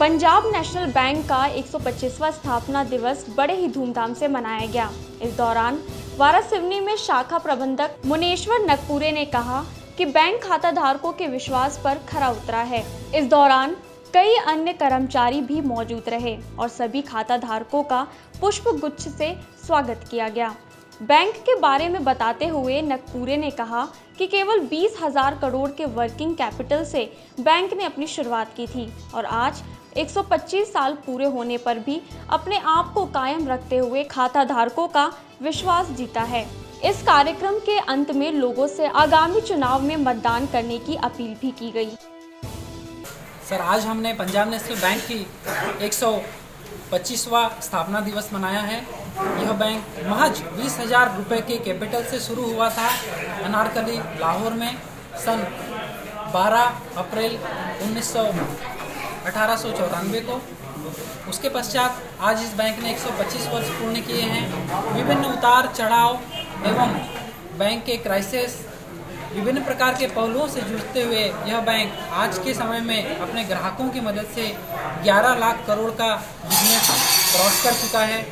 Punjab national bank का 125वां स्थापना दिवस बड़े ही धूमधाम से मनाया गया। इस दौरान वारासिवनी में शाखा प्रबंधक मुनेश्वर नकपुरे ने कहा कि बैंक खाता धारकों के विश्वास पर खरा उतरा है। इस दौरान कई अन्य कर्मचारी भी मौजूद रहे और सभी खाता धारकों का पुष्प गुच्छ से स्वागत किया गया। बैंक के बारे में बताते हुए नकपुरे ने कहा कि केवल बीस हज़ार करोड़ के वर्किंग कैपिटल से बैंक ने अपनी शुरुआत की थी और आज 125 साल पूरे होने पर भी अपने आप को कायम रखते हुए खाता धारकों का विश्वास जीता है। इस कार्यक्रम के अंत में लोगों से आगामी चुनाव में मतदान करने की अपील भी की गई। सर, आज हमने पंजाब नेशनल बैंक की 125वां स्थापना दिवस मनाया है। यह बैंक महज बीस हज़ार रुपये के कैपिटल से शुरू हुआ था, अनारकली, लाहौर में, सन 12 अप्रैल उन्नीस को। उसके पश्चात आज इस बैंक ने 125 वर्ष पूर्ण किए हैं। विभिन्न उतार चढ़ाव एवं बैंक के क्राइसिस विभिन्न प्रकार के पहलुओं से जूझते हुए यह बैंक आज के समय में अपने ग्राहकों की मदद से 11 लाख करोड़ का बिज़नेस क्रॉस कर चुका है।